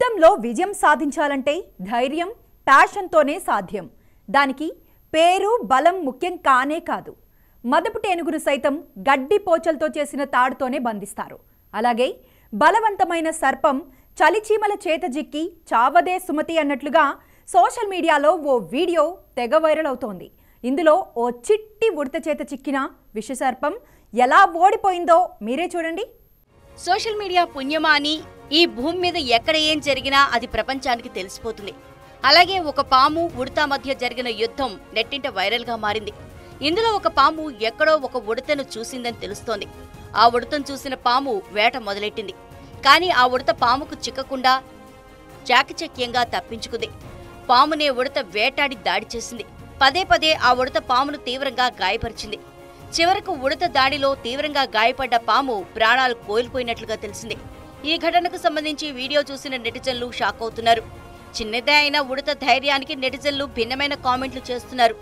యుద్ధంలో విజయం సాధించాలంటే ధైర్యం ప్యాషన్తోనే సాధ్యం. దానికి పేరు బలం ముఖ్యం కానే కాదు. మదపు టేనుగురు సైతం గడ్డి పోచలతో చేసిన తాడుతోనే బంధిస్తారు. అలాగే బలవంతమైన సర్పం చలిచీమల చేత జిక్కి చావదే సుమతి అన్నట్లుగా సోషల్ మీడియాలో ఓ వీడియో తెగ వైరల్ అవుతోంది. ఇందులో ఓ చిట్టి ఉడత చేత చిక్కిన విషసర్పం ఎలా ఓడిపోయిందో మీరే చూడండి. సోషల్ మీడియా పుణ్యమా అని ఈ భూమి మీద ఎక్కడ ఏం జరిగినా అది ప్రపంచానికి తెలిసిపోతుంది. అలాగే ఒక పాము ఉడత మధ్య జరిగిన యుద్ధం నెట్టింట వైరల్గా మారింది. ఇందులో ఒక పాము ఎక్కడో ఒక ఉడతను చూసిందని తెలుస్తోంది. ఆ ఉడతను చూసిన పాము వేట మొదలెట్టింది. కానీ ఆ ఉడత పాముకు చిక్కకుండా చాకచక్యంగా తప్పించుకుంది. పామునే ఉడత వేటాడి దాడి చేసింది. పదే పదే ఆ ఉడత పామును తీవ్రంగా గాయపరిచింది. చివరకు ఉడత దాడిలో తీవ్రంగా గాయపడ్డ పాము ప్రాణాలు కోల్పోయినట్లుగా తెలిసింది. ఈ ఘటనకు సంబంధించి వీడియో చూసిన నెటిజన్లు షాక్ అవుతున్నారు. చిన్నదే అయిన ఉడత ధైర్యానికి నెటిజన్లు భిన్నమైన కామెంట్లు చేస్తున్నారు.